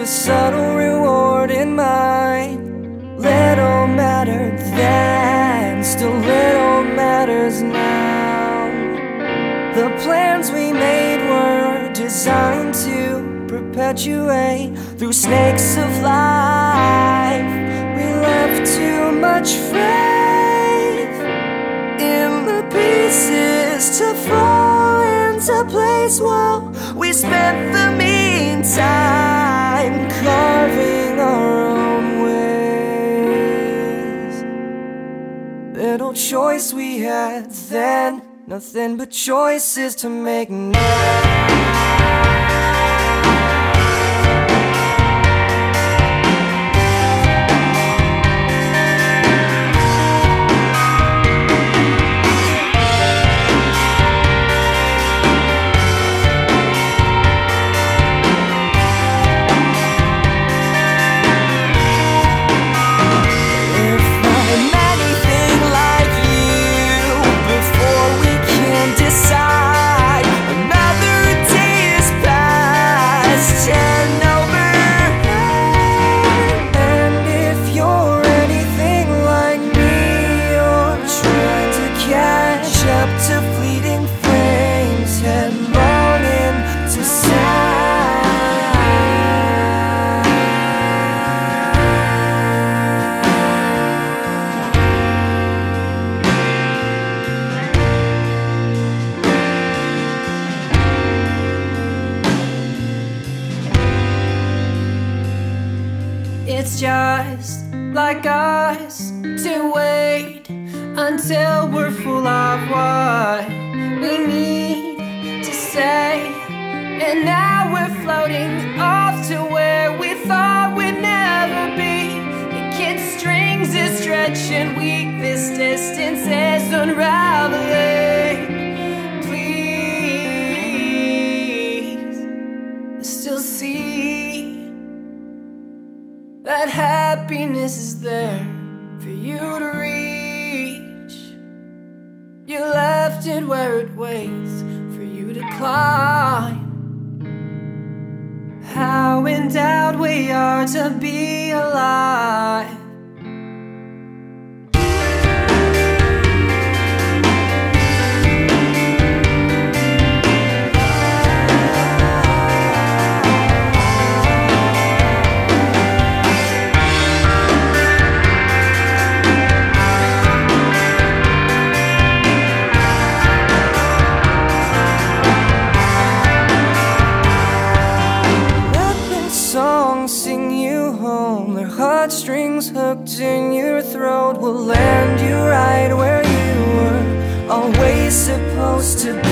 with subtle reward in mind. Little mattered then, still little matters now. The plans we made were designed to perpetuate through snakes of life. We left too much faith in the pieces to fall into place while Choice we had then, nothing but choices to make now. It's just like us to wait until we're full of what we need to say. And now we're floating off to where we thought we'd never be. The kid strings is stretching weak, this distance is unraveling. Happiness is there for you to reach. You left it where it waits for you to climb. How endowed we are to be alive. Heartstrings hooked in your throat will land you right where you were always supposed to be.